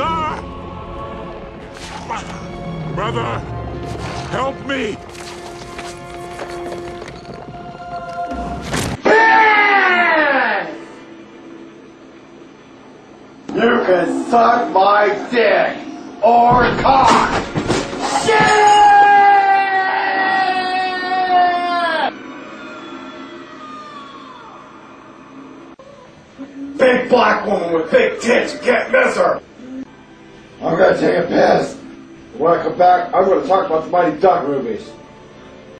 God! Brother, help me! You can suck my dick or cock. Shit! Big black woman with big tits, can't miss her. Take a piss. When I come back, I'm gonna talk about the Mighty Duck movies.